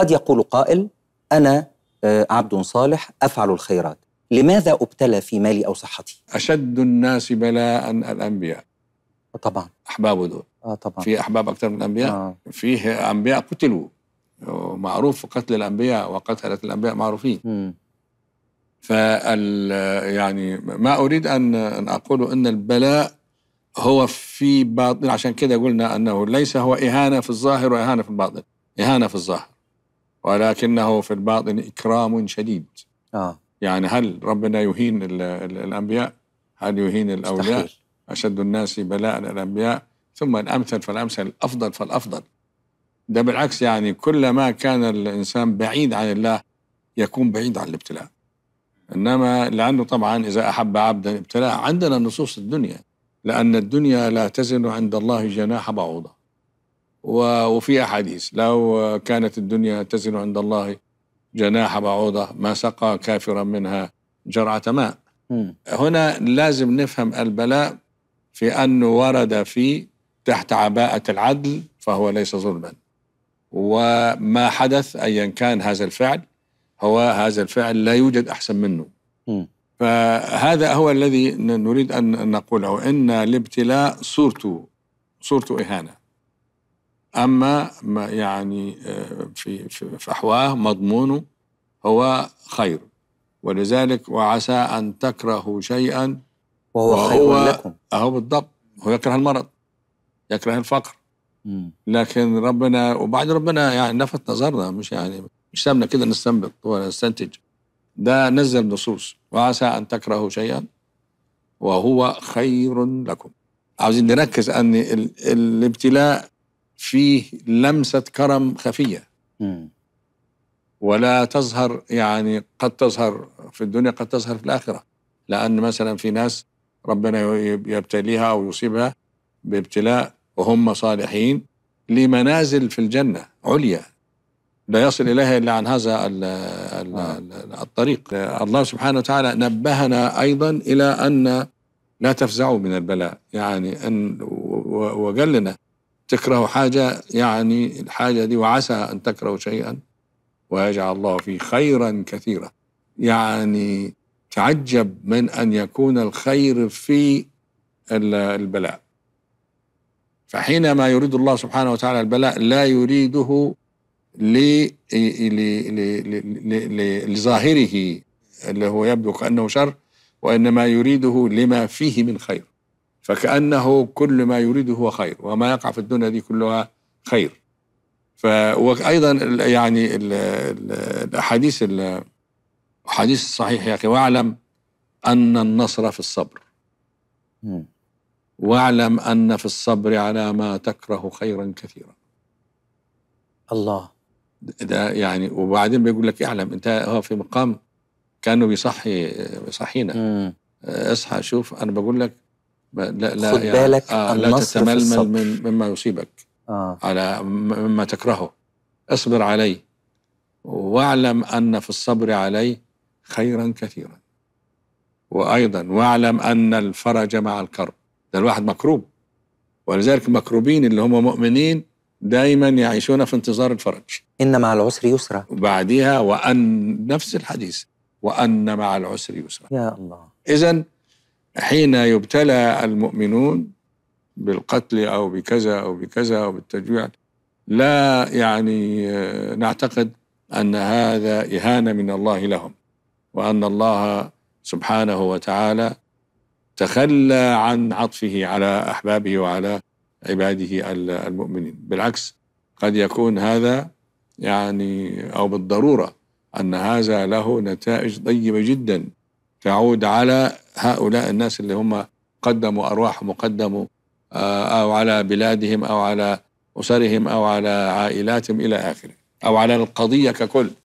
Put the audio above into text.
قد يقول قائل أنا آه، عبد صالح أفعل الخيرات. لماذا أبتلى في مالي أو صحتي؟ أشد الناس بلاء الأنبياء. طبعا. احبابه دول. آه طبعا. في أحباب أكثر من الأنبياء؟ آه. فيه أنبياء قتلوا. معروف قتل الأنبياء وقتلة الأنبياء معروفين. مم. فال يعني ما أريد أن أن أقول إن البلاء هو في باطن عشان كده قلنا أنه ليس هو إهانة في الظاهر وإهانة في الباطن. إهانة في الظاهر. ولكنه في الباطن إكرام شديد. آه. يعني هل ربنا يهين ال- ال- الأنبياء؟ هل يهين الأولياء؟ مستحيل. أشد الناس بلاء الأنبياء؟ ثم الأمثل فالأمثل الافضل فالأفضل. ده بالعكس يعني كلما كان الإنسان بعيد عن الله يكون بعيد عن الابتلاء. إنما لأنه طبعا إذا أحب عبدا ابتلاء عندنا نصوص الدنيا. لأن الدنيا لا تزن عند الله جناح بعوضة. و- وفي أحاديث. لو كانت الدنيا تزن عند الله جناح بعوضة ما سقى كافرا منها جرعة ماء. مم. هنا لازم نفهم البلاء في أنه ورد في تحت عباءة العدل فهو ليس ظلما. وما حدث أيا كان هذا الفعل هو هذا الفعل لا يوجد أحسن منه. مم. فهذا هو الذي نريد أن نقوله. إن الابتلاء صورته صورته إهانة. أما ما يعني آه، في في في أحواه مضمونه هو خير. ولذلك وعسى أن تكرهوا شيئا وهو خير وهو- لكم. أهو بالضبط. هو يكره المرض يكره الفقر. مم. لكن ربنا وبعد ربنا يعني لفت نظرنا مش يعني مش سابنا كده نستنبط ولا نستنتج ده نزل نصوص. وعسى أن تكرهوا شيئا وهو خير لكم. عاوزين نركز أن ال- الابتلاء فيه لمسة كرم خفية. ولا تظهر يعني قد تظهر في الدنيا قد تظهر في الآخرة. لأن مثلا في ناس ربنا يب- يبتليها أو يصيبها بابتلاء وهم صالحين لمنازل في الجنة عليا. لا يصل إليها إلا عن هذا ال ال آه. ال الطريق. الله سبحانه وتعالى نبهنا أيضا إلى أن لا تفزعوا من البلاء. يعني أن و- تكرهوا حاجة يعني الحاجة دي وعسى أن تكرهوا شيئا ويجعل الله فيه خيرا كثيرا. يعني تعجب من أن يكون الخير في ال- البلاء. فحينما يريد الله سبحانه وتعالى البلاء لا يريده لظاهره اللي هو يبدو كأنه شر وإنما يريده لما فيه من خير. فكأنه كل ما يريده هو خير وما يقع في الدنيا دي كلها خير. ف وأيضا ال- يعني ال- ال- الأحاديث ال- الحديث الصحيح يا أخي واعلم أن النصر في الصبر. واعلم أن في الصبر على ما تكره خيرا كثيرا. الله. ده يعني وبعدين بيقول لك اعلم انت هو في مقام كأنه بيصحي بيصحينا. اصحى شوف أنا بقول لك لا لا خد بالك آه لا تتململ. من مما يصيبك آه. على مما تكرهه. اصبر عليه واعلم أن في الصبر عليه خيرا كثيرا. وأيضا واعلم أن الفرج مع الكرب. ده الواحد مكروب. ولذلك المكروبين اللي هم مؤمنين دائما يعيشون في انتظار الفرج. إن مع العسر يسرا. وبعدها وان نفس الحديث. وأن مع العسر يسرا. يا الله. إذا حين يبتلى المؤمنون بالقتل أو بكذا أو بكذا أو بالتجويع لا يعني آه، نعتقد أن هذا إهانة من الله لهم وأن الله سبحانه وتعالى تخلى عن عطفه على أحبابه وعلى عباده ال- المؤمنين. بالعكس قد يكون هذا يعني أو بالضرورة أن هذا له نتائج طيبة جدا تعود على هؤلاء الناس اللي هم قدموا أرواحهم وقدموا آه، أو على بلادهم أو على أسرهم أو على عائلاتهم إلى آخره أو على القضية ككل.